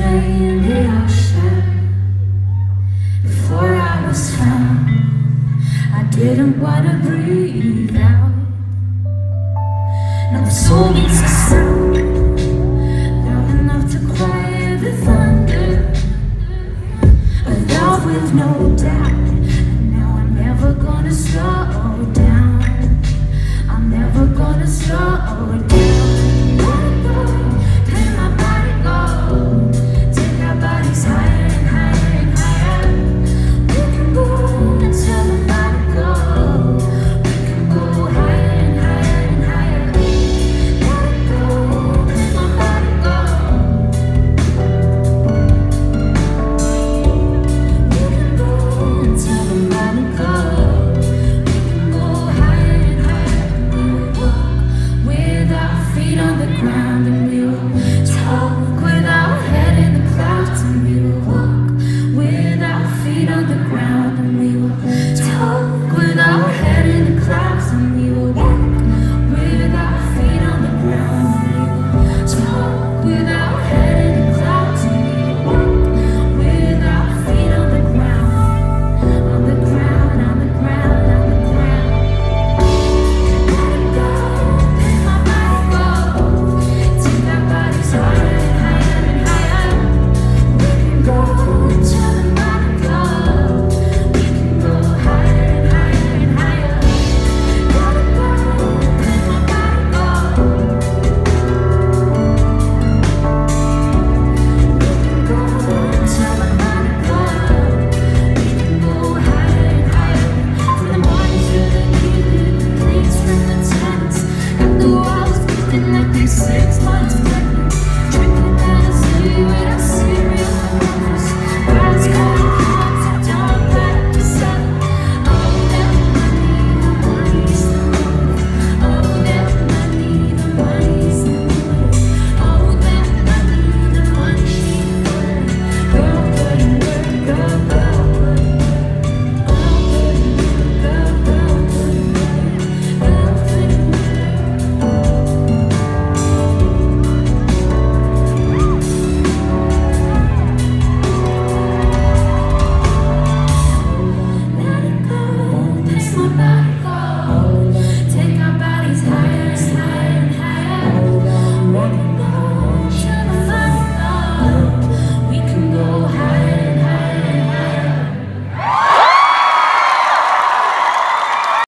in the ocean. Before I was found I didn't wanna breathe out. Now the soul needs a sound. These six months.